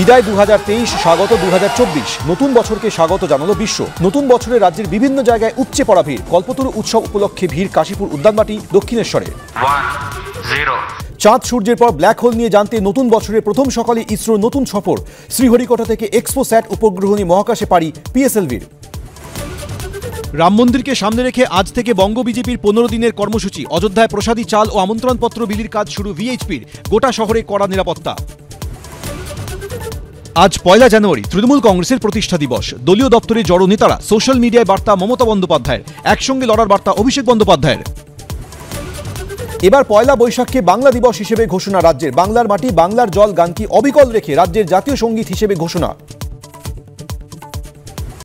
বিদায় দু হাজার তেইশ স্বাগত দু হাজার চব্বিশ। নতুন বছরকে স্বাগত জানালো বিশ্ব। নতুন বছরে রাজ্যের বিভিন্ন জায়গায় উপচে পড়া ভিড়। কল্পতরু উৎসব উপলক্ষে ভিড় কাশীপুর উদ্যানবাটি দক্ষিণেশ্বরে। চাঁদ সূর্যের পর ব্ল্যাক হোল নিয়ে জানতে নতুন বছরের প্রথম সকালে ইসরোর নতুন সফর। শ্রীহরিকোটা থেকে এক্সপো স্যাট উপগ্রহ নিয়ে মহাকাশে পাড়ি পিএসএলভির রাম মন্দিরকে সামনে রেখে আজ থেকে বঙ্গ বিজেপির পনেরো দিনের কর্মসূচি। অযোধ্যায় প্রসাদী চাল ও আমন্ত্রণপত্র বিলির কাজ শুরু ভিএইচপির গোটা শহরে কড়া নিরাপত্তা। আজ পয়লা জানুয়ারি তৃণমূল কংগ্রেসের প্রতিষ্ঠা দিবস। দলীয় দপ্তরে জড়ো নেতারা সোশ্যাল মিডিয়ায় বার্তা মমতা বন্দ্যোপাধ্যায়ের, একসঙ্গে লড়ার বার্তা অভিষেক বন্দ্যোপাধ্যায়ের। এবার পয়লা বৈশাখকে বাংলা দিবস হিসেবে ঘোষণা রাজ্যের বাংলার মাটি, বাংলার জল গানকে অবিকল রেখে রাজ্যের জাতীয় সংগীত হিসেবে ঘোষণা।